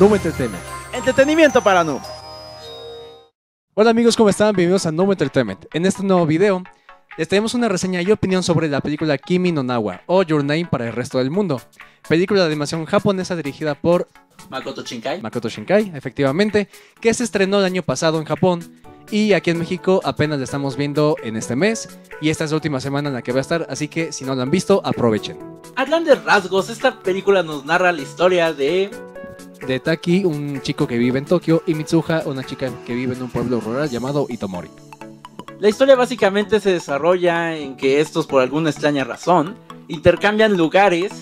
Noob Entertainment. Entretenimiento para no. Hola amigos, ¿cómo están? Bienvenidos a Noob Entertainment. En este nuevo video les tenemos una reseña y opinión sobre la película Kimi no Nawa o Your Name para el resto del mundo. Película de animación japonesa dirigida por Makoto Shinkai. Makoto Shinkai, efectivamente, que se estrenó el año pasado en Japón y aquí en México apenas la estamos viendo en este mes y esta es la última semana en la que va a estar, así que si no la han visto, aprovechen. Hablando de rasgos, esta película nos narra la historia de De Taki, un chico que vive en Tokio, y Mitsuha, una chica que vive en un pueblo rural llamado Itomori. La historia básicamente se desarrolla en que estos, por alguna extraña razón, intercambian lugares,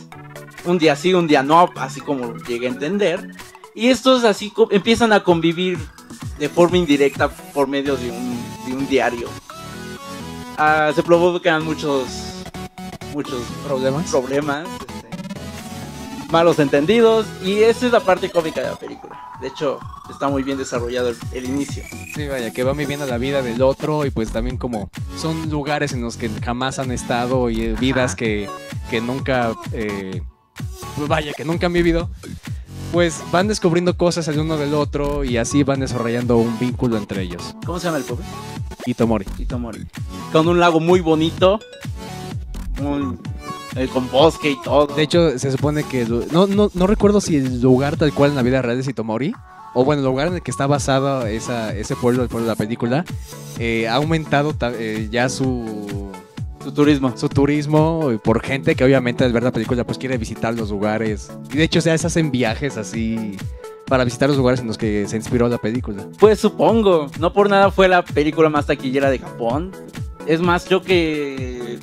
un día sí, un día no, así como llegué a entender, y estos así empiezan a convivir de forma indirecta por medio de un, de un diario. Ah, se provocan muchos, muchos ¿Problemas? problemas, malos entendidos, y esa es la parte cómica de la película. De hecho, está muy bien desarrollado el, el inicio. Sí, vaya, que va viviendo la vida del otro y pues también como son lugares en los que jamás han estado y eh, vidas que, que nunca, eh, pues vaya, que nunca han vivido, pues van descubriendo cosas el uno del otro y así van desarrollando un vínculo entre ellos. ¿Cómo se llama el pobre? Itomori. Itomori. Con un lago muy bonito. muy- eh, con bosque y todo. De hecho, se supone que, no, no, no recuerdo si el lugar tal cual en la vida real es Itomori, o bueno, el lugar en el que está basado esa, ese pueblo, el pueblo de la película, eh, ha aumentado ta- eh, ya su su turismo. su turismo eh, por gente que obviamente al ver la película pues quiere visitar los lugares. Y de hecho, o sea, se hacen viajes así para visitar los lugares en los que se inspiró la película. Pues supongo. No por nada fue la película más taquillera de Japón. Es más, creo que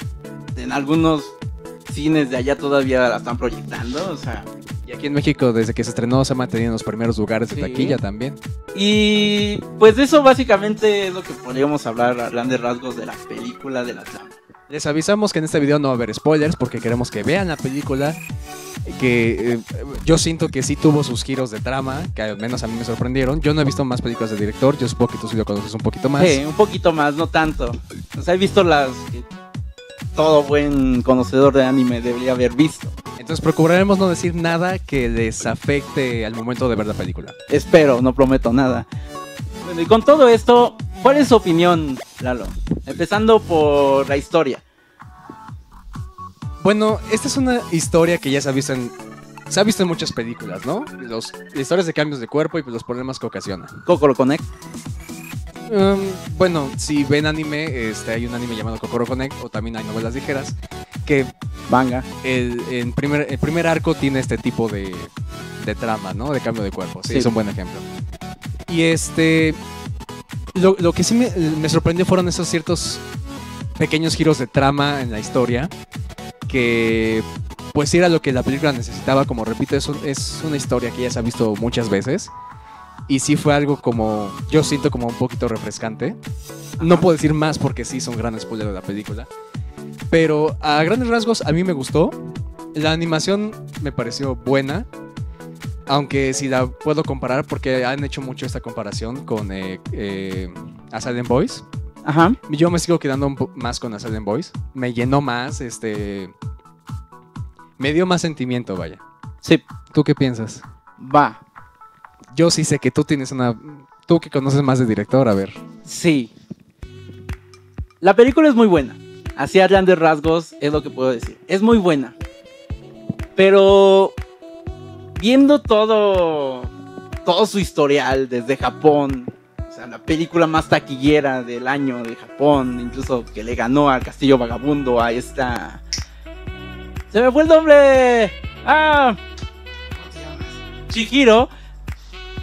en algunos cines de allá todavía la están proyectando. O sea. Y aquí en México, desde que se estrenó, se ha mantenido en los primeros lugares de Sí. taquilla también. Y pues de eso básicamente es lo que podríamos hablar a grandes rasgos de la película de la trama. Les avisamos que en este video no va a haber spoilers porque queremos que vean la película. Que eh, yo siento que sí tuvo sus giros de trama, que al menos a mí me sorprendieron. Yo no he visto más películas del director, yo supongo que tú sí lo conoces un poquito más. Sí, un poquito más, no tanto. O sea, he visto las que todo buen conocedor de anime debería haber visto. Entonces procuraremos no decir nada que les afecte al momento de ver la película. Espero, no prometo nada. Bueno, y con todo esto, ¿cuál es su opinión, Lalo? Empezando por la historia. Bueno, esta es una historia que ya se ha visto en, se ha visto en muchas películas, ¿no? Los, historias de cambios de cuerpo y los problemas que ocasiona. Kokoro Connect. Um, bueno, si ven anime, este, hay un anime llamado Kokoro Connect o también hay novelas ligeras que Manga. el, en primer, el primer arco tiene este tipo de, de trama, ¿no? De cambio de cuerpo. Sí, Sí. es un buen ejemplo. Y este. Lo, lo que sí me, me sorprendió fueron esos ciertos pequeños giros de trama en la historia. Que. Pues era lo que la película necesitaba. Como repito, es, un- es una historia que ya se ha visto muchas veces. Y sí fue algo como. Yo siento como un poquito refrescante. No puedo decir más porque sí son gran spoiler de la película. Pero a grandes rasgos a mí me gustó. La animación me pareció buena. Aunque si la puedo comparar, porque han hecho mucho esta comparación con eh, eh, Asylum Boys. Ajá. Yo me sigo quedando un más con Asylum Boys. Me llenó más, este... Me dio más sentimiento, vaya. Sí, ¿Tú qué piensas? va. Yo sí sé que tú tienes una... Tú que conoces más de director, a ver. Sí. La película es muy buena. Así a grandes rasgos es lo que puedo decir. Es muy buena. Pero viendo todo todo su historial desde Japón, o sea, la película más taquillera del año de Japón, incluso que le ganó al Castillo Vagabundo a esta Se me fue el nombre. Ah. Chihiro.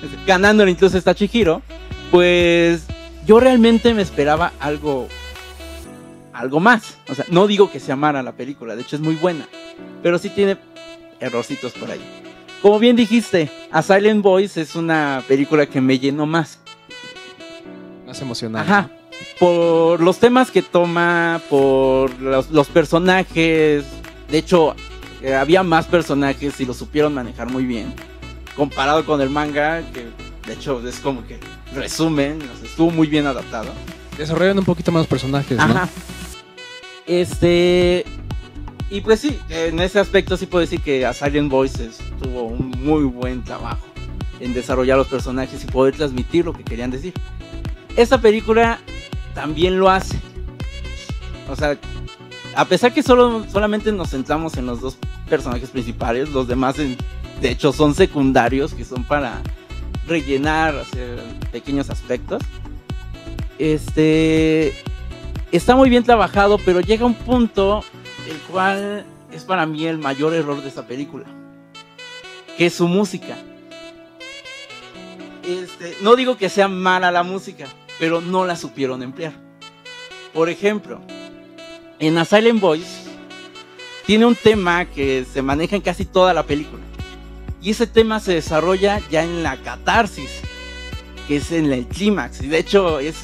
Ganándole incluso está Chihiro. Pues yo realmente me esperaba algo algo más. O sea, no digo que se amara la película, de hecho es muy buena, pero sí tiene errorcitos por ahí. Como bien dijiste, A Silent Voice es una película que me llenó más. Más emocional. Ajá. Por los temas que toma, por los, los personajes. De hecho, eh, había más personajes y lo supieron manejar muy bien. Comparado con el manga, que de hecho es como que resumen, o sea, estuvo muy bien adaptado. Desarrollan un poquito más los personajes, ¿no? Ajá. Este. Y pues sí, en ese aspecto sí puedo decir que a Silent Voices tuvo un muy buen trabajo. en desarrollar los personajes y poder transmitir lo que querían decir. Esta película también lo hace. O sea, a pesar que solo, solamente nos centramos en los dos personajes principales, los demás de hecho son secundarios que son para rellenar, hacer pequeños aspectos. Este está muy bien trabajado, pero llega un punto el cual es para mí el mayor error de esta película, que es su música. Este, no digo que sea mala la música, pero no la supieron emplear. Por ejemplo, en A Silent Voice tiene un tema que se maneja en casi toda la película. Y ese tema se desarrolla ya en la catarsis, que es en el clímax. Y de hecho es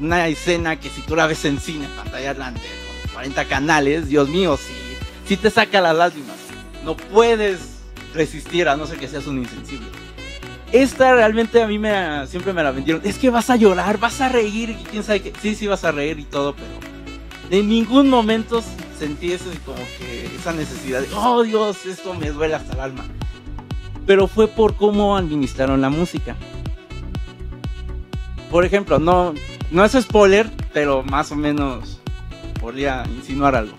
una escena que si tú la ves en cine, pantalla grande, con 40 canales, Dios mío, si, si te saca las lágrimas. No puedes resistir a no ser que seas un insensible. Esta realmente a mí me, siempre me la vendieron. Es que vas a llorar, vas a reír, y quién sabe qué. Sí, sí vas a reír y todo, pero en ningún momento sentí ese, como que esa necesidad de, oh Dios, esto me duele hasta el alma. Pero fue por cómo administraron la música. Por ejemplo, no, no es spoiler, pero más o menos podría insinuar algo.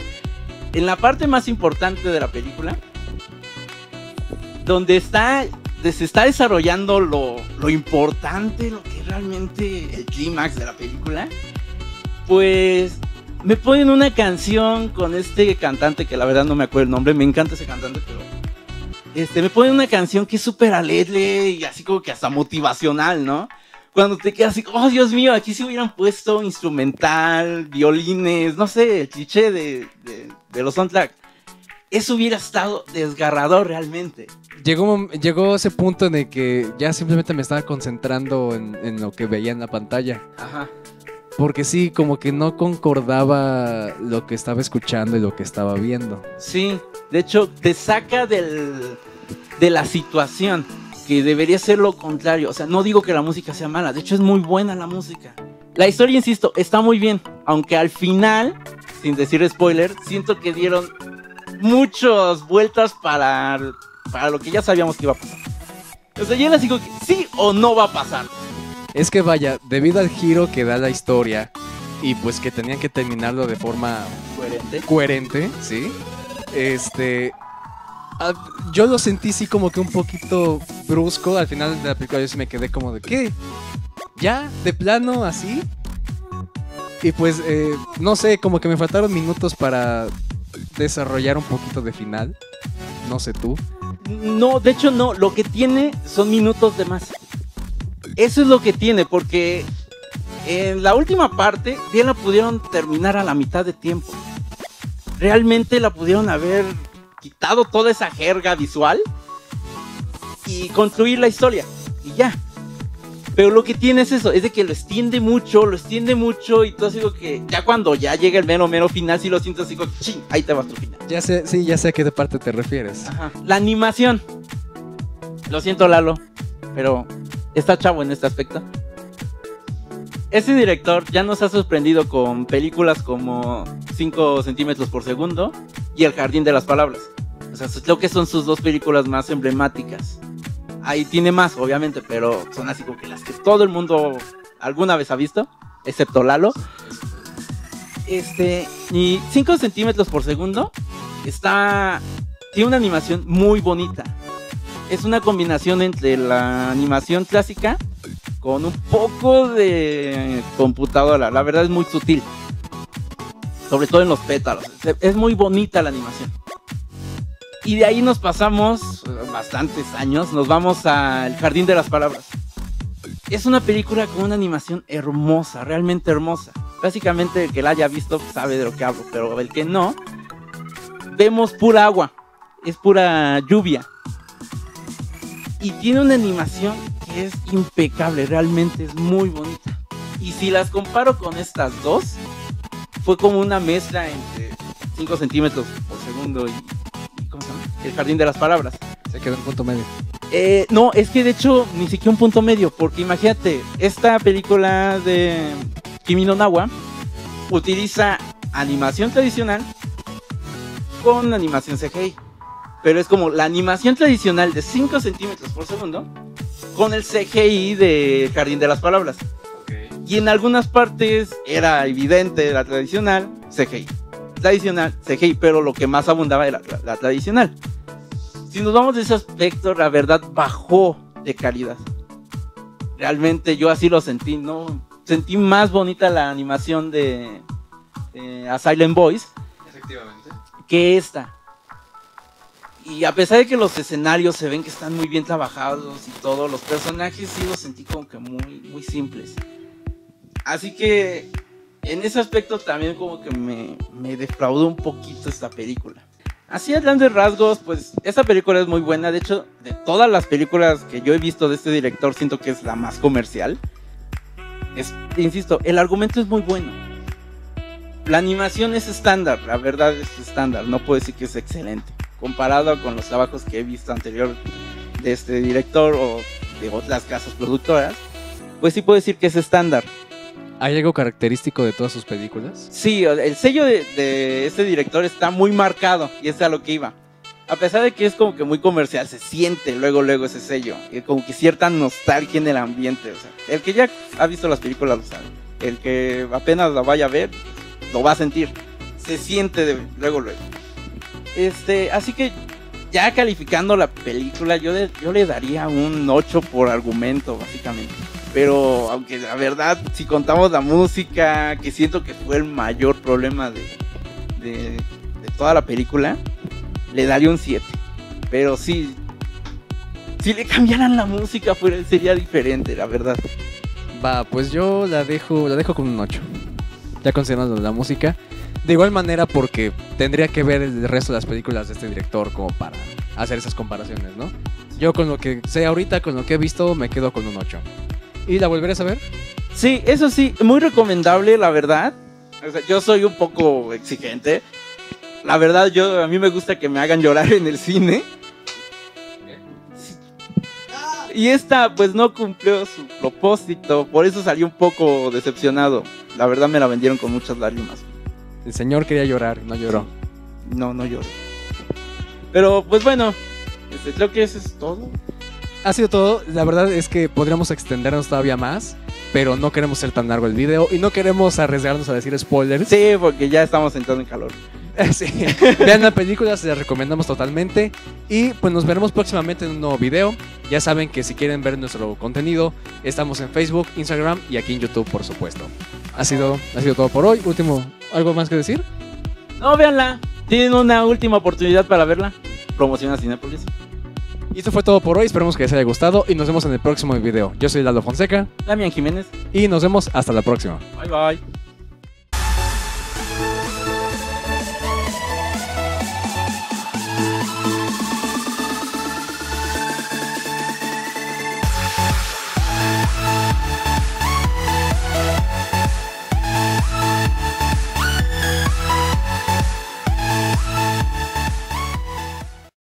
En la parte más importante de la película, donde está, se está desarrollando lo, importante, lo que realmente el clímax de la película, pues me ponen una canción con este cantante que la verdad no me acuerdo el nombre, me encanta ese cantante, pero este, me ponen una canción que es súper alegre y así como que hasta motivacional, ¿no? Cuando te quedas así, oh Dios mío, aquí se hubieran puesto instrumental, violines, no sé, el cliché de, de, los soundtrack. Eso hubiera estado desgarrador realmente. Llegó, llegó ese punto en el que ya simplemente me estaba concentrando en, en lo que veía en la pantalla. Ajá. Porque sí, como que no concordaba lo que estaba escuchando y lo que estaba viendo. Sí, de hecho, te saca del, de la situación, que debería ser lo contrario. O sea, no digo que la música sea mala, de hecho es muy buena la música. La historia, insisto, está muy bien, aunque al final, sin decir spoiler, siento que dieron muchas vueltas para, para lo que ya sabíamos que iba a pasar. O sea, yo les digo que sí o no va a pasar. Es que vaya, debido al giro que da la historia y pues que tenían que terminarlo de forma coherente, coherente ¿sí? Este, yo lo sentí sí como que un poquito brusco. Al final de la película yo sí me quedé como de ¿qué? ¿Ya? ¿De plano así? Y pues, eh, no sé, como que me faltaron minutos para desarrollar un poquito de final. No sé tú. No, de hecho no. Lo que tiene son minutos de más. Eso es lo que tiene, porque en la última parte bien la pudieron terminar a la mitad de tiempo. Realmente la pudieron haber quitado toda esa jerga visual y construir la historia. Y ya. Pero lo que tiene es eso, es de que lo extiende mucho, lo extiende mucho y todo así que ya cuando ya llega el mero mero final, si lo sientes así como, ching, ahí te vas tu final. Ya sé, sí, ya sé a qué parte te refieres. Ajá. La animación. Lo siento, Lalo, pero está chavo en este aspecto. Este director ya nos ha sorprendido con películas como 5 centímetros por segundo y El Jardín de las Palabras. O sea, creo que son sus dos películas más emblemáticas. Ahí tiene más, obviamente, pero son así como que las que todo el mundo alguna vez ha visto, excepto Lalo. Este, y 5 centímetros por segundo está. Tiene una animación muy bonita es una combinación entre la animación clásica con un poco de computadora. La verdad es muy sutil. Sobre todo en los pétalos. Es muy bonita la animación. Y de ahí nos pasamos bastantes años. Nos vamos al Jardín de las Palabras. Es una película con una animación hermosa, realmente hermosa. Básicamente el que la haya visto sabe de lo que hablo, pero el que no, vemos pura agua. Es pura lluvia y tiene una animación es impecable, realmente es muy bonita. Y si las comparo con estas dos, fue como una mezcla entre 5 centímetros por segundo y, ¿cómo se llama? El jardín de las palabras. Se quedó en punto medio. Eh, no, es que de hecho ni siquiera un punto medio, porque imagínate, esta película de Kimi no Nawa utiliza animación tradicional con animación CGI. Pero es como la animación tradicional de 5 centímetros por segundo con el CGI de Jardín de las Palabras. Y en algunas partes era evidente la tradicional CGI. Tradicional CGI, pero lo que más abundaba era la, la tradicional. Si nos vamos de ese aspecto, la verdad bajó de calidad. Realmente yo así lo sentí, ¿no? Sentí más bonita la animación de, de A Silent Voice Efectivamente. que esta. Y a pesar de que los escenarios se ven que están muy bien trabajados y todo, los personajes sí los sentí como que muy, muy simples. Así que en ese aspecto también como que me, me defraudó un poquito esta película. Así a grandes rasgos, pues esta película es muy buena. De hecho, de todas las películas que yo he visto de este director, siento que es la más comercial. Insisto, el argumento es muy bueno. La animación es estándar, la verdad es estándar, no puedo decir que es excelente. Comparado con los trabajos que he visto anterior de este director o de otras casas productoras, pues sí puedo decir que es estándar. ¿Hay algo característico de todas sus películas? Sí, el sello de, de este director está muy marcado y es a lo que iba. A pesar de que es como que muy comercial, se siente luego, luego ese sello. Y como que cierta nostalgia en el ambiente. O sea, el que ya ha visto las películas lo sabe. El que apenas la vaya a ver, lo va a sentir. Se siente de, luego, luego. Este, así que ya calificando la película, yo, le- yo le daría un 8 por argumento, básicamente. Pero aunque la verdad, si contamos la música, que siento que fue el mayor problema de, de, de toda la película, le daría un 7. Pero sí, si le cambiaran la música sería diferente, la verdad. Va, pues yo la dejo, la dejo con un 8. Ya considerando la música. De igual manera porque tendría que ver el resto de las películas de este director como para hacer esas comparaciones, ¿no? Yo con lo que sé ahorita, con lo que he visto, me quedo con un 8. ¿Y la volveré a ver? Sí, eso sí, muy recomendable, la verdad. Yo soy un poco exigente. La verdad, yo a mí me gusta que me hagan llorar en el cine. Y esta pues no cumplió su propósito, por eso salí un poco decepcionado. La verdad me la vendieron con muchas lágrimas. El señor quería llorar, no lloró. No, no lloré. Pero pues bueno, este, creo que eso es todo. Ha sido todo. La verdad es que podríamos extendernos todavía más, pero no queremos ser tan largo el video y no queremos arriesgarnos a decir spoilers. Sí, porque ya estamos entrando en calor. Sí. Vean la película, se la recomendamos totalmente. Y pues nos veremos próximamente en un nuevo video. Ya saben que si quieren ver nuestro contenido, estamos en Facebook, Instagram y aquí en YouTube, por supuesto. Ha sido, ha sido todo por hoy. Último, ¿algo más que decir? No, véanla. Tienen una última oportunidad para verla. Promociona Cinepolis. Y esto fue todo por hoy. Esperemos que les haya gustado y nos vemos en el próximo video. Yo soy Lalo Fonseca Damián Jiménez. y nos vemos hasta la próxima. Bye bye.